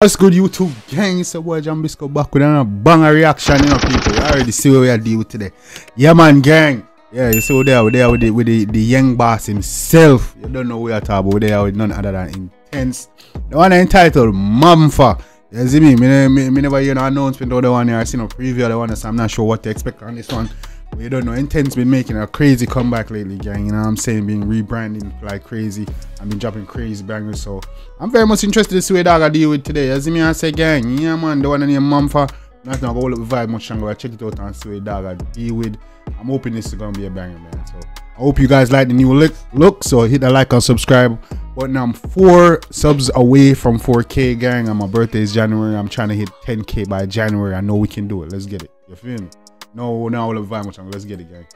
What's good YouTube gang? It's your boy Jambisco back with another banger reaction, you know people. You already see what we are dealing with today. Yeah man gang. Yeah, you see what there, we there with the with the, the young boss himself. You don't know who you're talking about, we there with none other than Intence. The one entitled Mompha. You see me? Me, me, me never hear no announcement or the one here. I seen no preview of the one, so I'm not sure what to expect on this one. You don't know, Intence been making a crazy comeback lately, gang. You know what I'm saying? Being rebranding like crazy. I've been dropping crazy bangers. So I'm very much interested to see what I deal with today. As me I say, gang, yeah man, the one named Mompha. Not gonna go vibe much longer. Check it out and see what I deal with. I'm hoping this is gonna be a banger, man. So I hope you guys like the new look. Look, so hit that like and subscribe. But now I'm four subs away from 4K, gang. And my birthday is January. I'm trying to hit 10K by January. I know we can do it. Let's get it. You feel me? No, now all of vibe much longer. Let's get it, gang.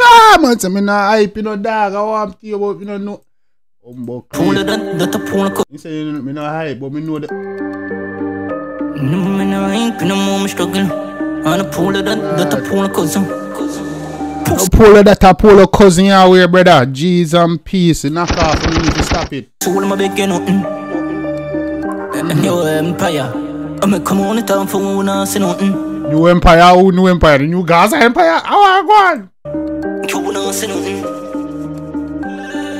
Ah, man, say me not hype, you know, dog. I want to you about, you know, no. Umbo You say you know, me not hype, but me know that. No polo that a polo cousin you wear, brother. G's and peace. Knock off you need to stop it. Tool my big nothing. Your empire. I'm a come on it down for one and say nothing. New Empire, who New Empire? The New Gaza Empire? How are you going? You don't say nothing.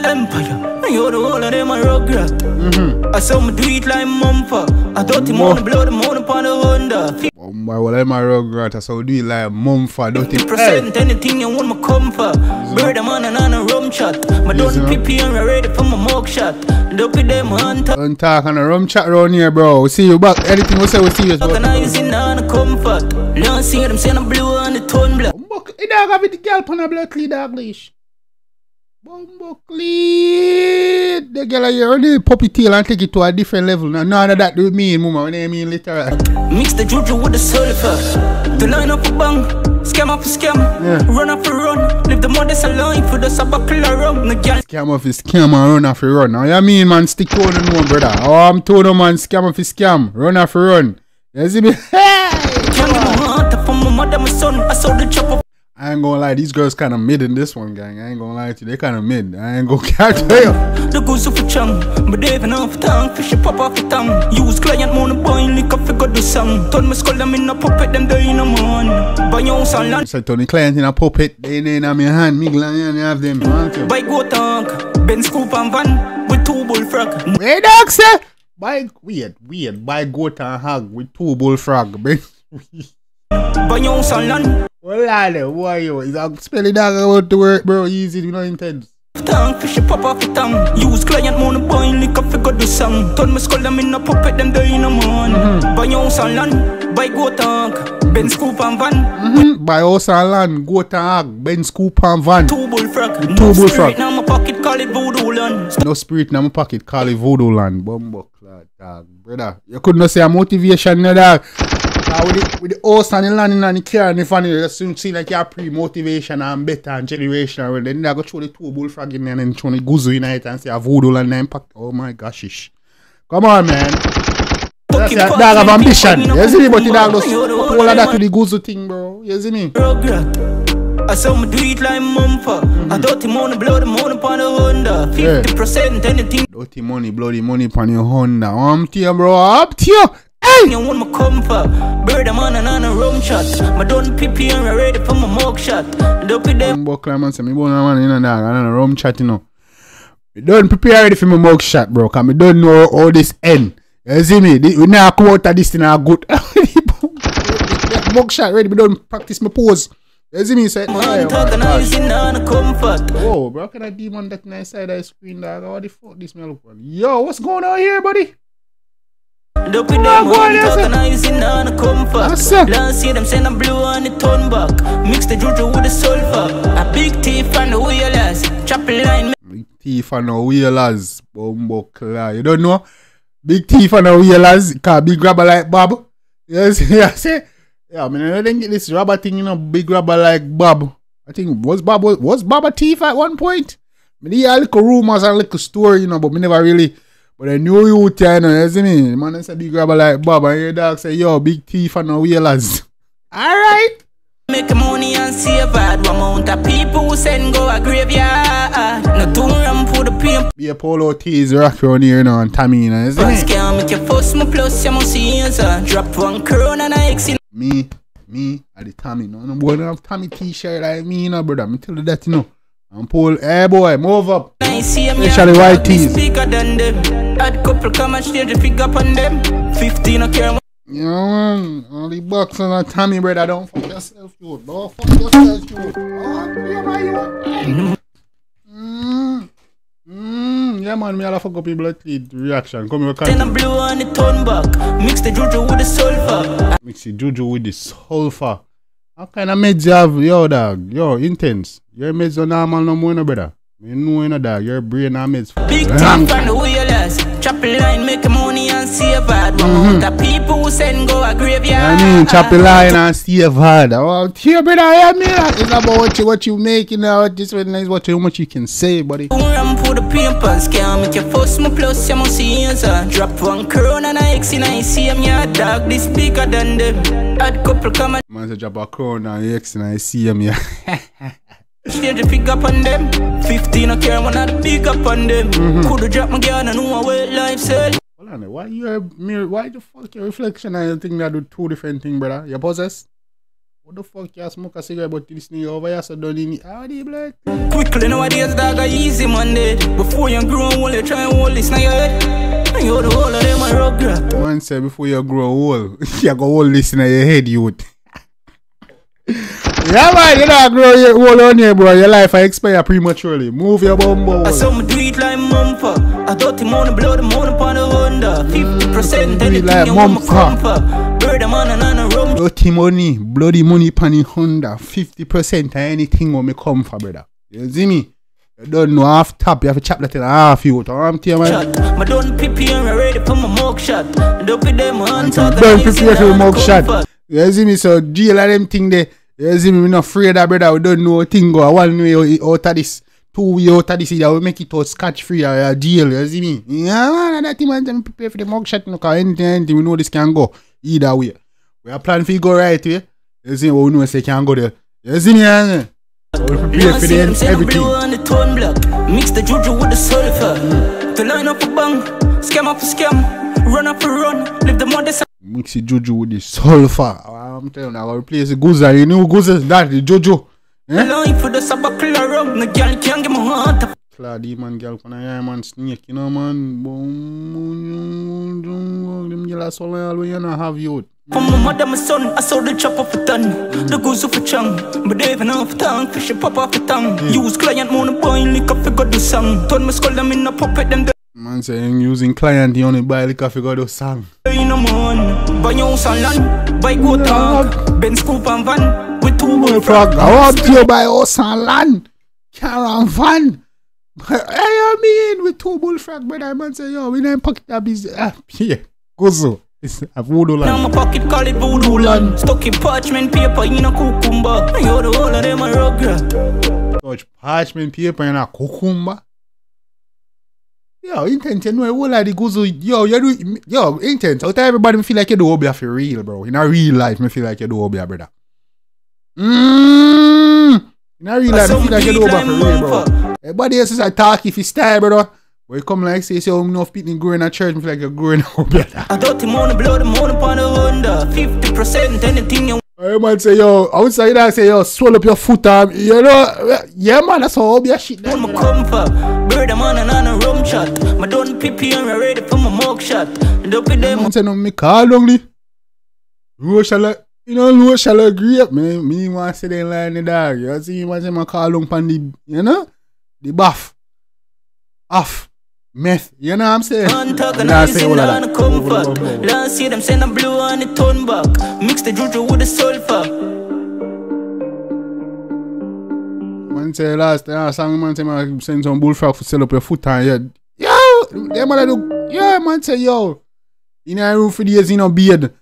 Empire. You're the whole of them a. Mm-hmm. I saw me do it like Mompha. I thought him on the blood, I'm on upon the Honda. Oh my, well, I'm a rugrat, so do it like Mompha dirty. Hey, anything you want my comfort. Bird a man and on a rum chat. My sir. PP and ready for my mug shot. Dopey them hunter. don't talk on a rum chat around here, bro. We see you back. Anything we say, we see you. Organizing on a comfort. Learn see them saying I'm blue on the tone black. The dog have it, the girl on a blood clean dog leash. Bumbuk clean. The girl here on the puppy tail and take it to a different level. Now, none of that do mean, mama. When I mean literal. Mix the juju with the sulfur. The line up a bang. Scam up a scam. Yeah. Run up a run. Leave the modest alone for the rum. The girl Scam off his scam and run off a run. Now you mean man stick to the one brother. Oh I'm told no man scam off his scam. Run off a run. You see me? Hey! can't get my heart from my mother, my son. I saw the chopper. I ain't gonna lie, these girls kinda mid in this one, gang. I ain't gonna lie to you, they kinda mid. I ain't gonna catch you. The goose of a chum. But they even off tongue. Fish pop off the tongue. Use client a boy. Lick up figure the song. Turn my skull them in a puppet. Them day in a man. Buy your son land. So Tony client in a puppet, they in a me hand, me you have them. Buy go tank. Ben scoop and van. With two bullfrog. Wait, dog, say. Buy weird, weird. Buy goat and hog with two bullfrog. Ben. Son land. Well, lad, who are you? Is a spelling dog about to work, bro? Easy, you know Intence. Tongue, fish pop off the tongue. Use client a boy, lick up figure the song. Turn my skull them in a puppet, them day in a man. Your son land, buy go tank. Ben scoop and van, Mm-hmm. Buy house and land, goat and hog, Ben scoop and van. two bullfrog. Two no bullfrog. spirit now my pocket, call it voodoo land. No spirit in my pocket, call it voodoo land. Bumbo clad dog. Brother, you couldn't say a motivation, no dog. Uh, with, the, with the host and the landing and the car and the funny, you soon like your pre-motivation and better and generation. Well, then they go throw the two bullfrog in and then throw the guzu in it and say a voodoo land and pack. Oh my gosh. Come on, man. That's a dog of ambition. You see me, but the dog know, just you're the all of that to the guzu thing, bro. You see me? I saw me do it like Mompha. I thought him on the blood, him on upon the Honda. Yeah. 50% anything Dirty money, bloody money upon your Honda. I'm to you, bro. Up to you. Hey! you want my comfort. Bird a man and on a rum shot. My done PP and ready for my mug shot. Dopey them. Buckler man say me born a man in a dog and a rum chat you know. Me done prepare ready for my mug shot bro cause me don't know how this end. You see me? We now come out of this thing a good. mug shot ready, me done practice my pose. You see me? Say, Man organizing on oh, a comfort. Whoa, bro, can I demon that nice side of the screen, dog? What the fuck this me look for? Yo, what's going on here, buddy? Dopey on, them go on, man yes, sir. organizing on a comfort. Last year them saying I'm blue on the turn back. Mix the juju with the sulfur. A big teeth and the wheelers. Chop a line. Big teeth and no wheelers. Bumbo claw. You don't know? Big teeth and no wheelers. Cause big grabber like Bob. Yes, yes. Yeah, I mean, I didn't get this rubber thing, you know, big grabber like Bob. I think, was Bob, was, was Bob a thief at one point? I mean, yeah, little rumors and little story, you know, but me never really, but I knew you, know, you see me? Man said big grabber like Bob, and your dog say, yo, big teeth and no wheelers. Alright. Make money and save. One amount of people who send go a graveyard. No two ram for the pain. Be a polo tees rock around here now and Tammy, you know, Once it? can make your first my plus, you must answer. Drop one crown and I X in Me, me, at the Tommy. No, no boy have Tommy t-shirt like me, you know, brother. Me tell you that, you know. And Paul, hey boy, move up. I him. Especially white tees. Had couple come and stage the up on them. 15 I care You man, the bucks on a Tommy, brother. Don't fuck yourself, you. Don't fuck yourself, you. Oh, my you. Mm. Yeah, man, me all fuck up people the reaction. Come here, Then come. I'm blue on the turn back. Mix the juju with the sulfur. Mix the juju with the sulfur. What kind of meds you have, yo, dog? Yo, Intence. Your meds are normal no more, no, brother. Me know, you know, dog. Your brain are meds. Big team from the wheelers. Chop a line, make money and save hard. One mm-hmm. amount of people who send go a graveyard. I mean, chop the line and save hard. Well, here, brother, I mean, it's about what you, what you making out. This one is what how much you can say, buddy. Ram for the papers, can't make your first my plus, you must see answer. Drop one crown and I X in I see him, yeah, dog, this bigger than them. Had couple come and Man, say drop a crown and X and I see him, yeah. Stage pick up on them. 15 I care, of the big up on them. Mm-hmm. Coulda drop my girl and know a way life sell. Hold on, why you mirror? Why the fuck your reflection and you think that do two different things, brother? You possessed? What the fuck you smoke a cigarette but this nigga over here so done in How do you black? Quickly nowadays, dog, I easy man dead. Before you grow, old, you try and hold this now your head. And you the whole of them a rug. Man say before you grow old, you go hold this in your head, youth. Yeah man, you don't grow your old on here, bro. Your life I expire prematurely. Move your bum, bumbo. I saw me do it like Mompha. I thought him on the blood, him on upon the Honda. 50% anything like you want me comfort. Bird a man and on a rum. Dirty money, bloody money pan the Honda. 50% of anything when me come for, brother. You see me? You don't know half top, you have to chop that in half, you. I'm telling you, man. My done prepare and ready for my mug shot. Up with them hands. Don't prepare for the mug shot. You see me? So, jail of them thing there. You see me? Me not afraid of brother. We don't know a thing go one way out of this. Two way out of this. That will make it out scotch free or or jail. You see me? Yeah, man. That thing, man. Prepare for the mug shot. No, cause anything, anything, we know this can go either way. We are planning for go right way. You see me? We know say can go there. You see me? Yeah? We prepare for the end, everything. on the tone block. Mix the juju with the sulfur. To line up a bang. Scam up a scam. Run up a run. Leave the mother Mix the juju with the sulfur. I'm telling you, I replace the guza. You know guza is that, the. Eh? line for the sabacular rum. The girl can't get my heart. Clady man, girl, when I man snake, you know, man. Boom, them soul all we you know have my mother, my son, I saw the chop off a ton. The goose of a chung, but they even off tongue. Fish a pop off a tongue. Use client mono boy, lick up, figure do song. Turn my skull them in a puppet, them Man saying using client, you only buy liquor figure the song. in a man. Buy your land, buy go tank. Ben scoop and van, with two Boy, frog, I want you buy house and land, car and van. Hey, I mean, with two bullfrog, brother, man say, yo, we don't pocket that business. Ah, yeah, go so. It's a voodoo Now land. my pocket call it voodoo land. Stuck in parchment paper in a cucumber. You're the whole of them a rug grab. Touch parchment paper and a cucumber. Yo, Intence, you know, all of the gozo, yo, you do, yo, Intence. Out of everybody, me feel like you do Obia for real, bro. In a real life, me feel like you do Obia, brother. Mmm. In a real life, me feel like you do Obia for real, bro. Everybody else is a talk if you style, brother. But you come like say, say, oh, enough people growing at church, me feel like you're growing Obia. I thought the blood, him on upon the Honda. 50% anything you I man say, yo, outside that say, yo, swell up your foot arm. You know, yeah, man, that's how Obia shit. want Then, me comfort. Bird a man and on a rum shot. My done pippy and ready for my mug shot. Up with them Man say no me call only. I, you know, shall agree. Me, me want to say the line the dog. You see, man say my call on the, you know, the buff. Off. Meth. You know what I'm saying? Nah, say Antagonizing all of that. comfort. Last see them send a blue on the tone back. Mix the juju with the sulfur. Man say last time, song man say man send some bullfrog to sell up your foot and yeah. Yo, them man do, yeah, man say yo. In a room for days, you know, beard.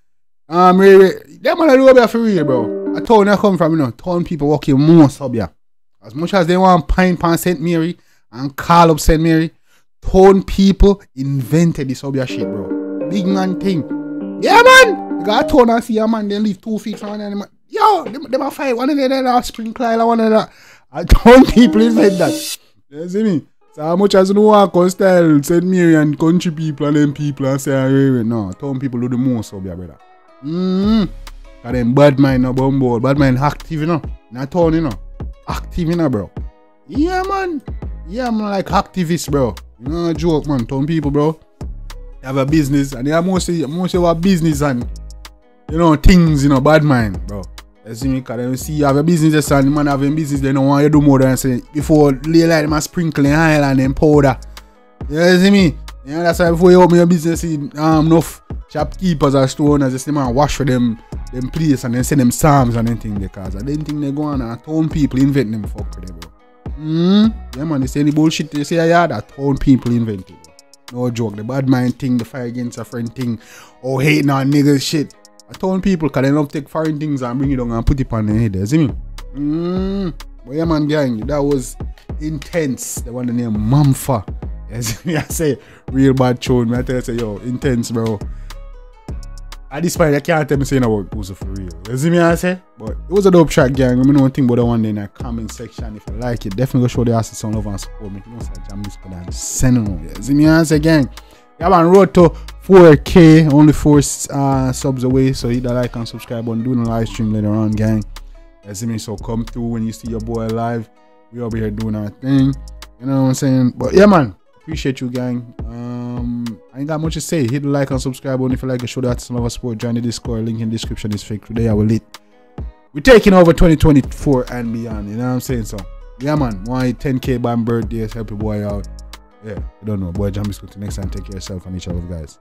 Um, really, them man do over for real, bro. I town I come from, you know, town people working most up here. As much as they want pine pan St. Mary and call up St. Mary, town people invented this here shit, bro. Big man thing. Yeah, man. You got a town and see a man, then leave two feet from them. Yo, them, them a fight. One of them there, sprinkler, one of that. I told people invent that. You see me? So how much as you know on style, St. Mary and country people and them people and say, no, town people do the most of your brother. Mm-hmm. Cause them bad mind no bum board. Bad mind active, you know. Not town, you know. Active, you know, bro. Yeah, man. Yeah, man, like activist, bro. No joke, man. Some people, bro, they have a business and they have mostly, mostly have business and, you know, things, you know, bad mind, bro. You see me? Because they see you have a business and the man having business, they don't want you to do more than say, before lay like them a sprinkling oil and then powder. You see me? Yeah, that's why before you open your business, see, um, enough shopkeepers or store owners, just them and wash for them, them place and then send them psalms and anything because I didn't think they go on and town people invent them fuck with them, bro. Mm, yeah, man, they any bullshit they say, yeah, that town people invented. No joke, the bad mind thing, the fight against a friend thing, or hating on niggas shit. I told people, cause they love take foreign things and bring it down and put it on their head, you see me? Mm, but yeah, man, gang, that was Intence. The one named Mompha. Yes, I say real bad tune. I tell you, say, yo, Intence, bro. At this point, I can't tell me saying about was for real. You see me, I say? But it was a dope track, gang. Let me know one thing about the one in the comment section. If you like it, definitely go show the ass some love and support me. You know, say, jam this that. Send it on. You see me, I say, gang. Yeah, man, road to 4K, only four uh, subs away. So hit that like and subscribe button. Doing a live stream later on, gang. You see me? So come through when you see your boy live. We over here doing our thing. You know what I'm saying? But yeah, man. Appreciate you, gang. Um, Um, I ain't got much to say. Hit the like and subscribe button if you like the show. That's some of our support. Join the Discord. Link in description is fake. Today I will lit. We're taking over 2024 and beyond. You know what I'm saying? So yeah, man. Why 10k by birthday? Help your boy out. Yeah, I don't know. Boy, Jambisco. Next time, take care yourself and each other, guys.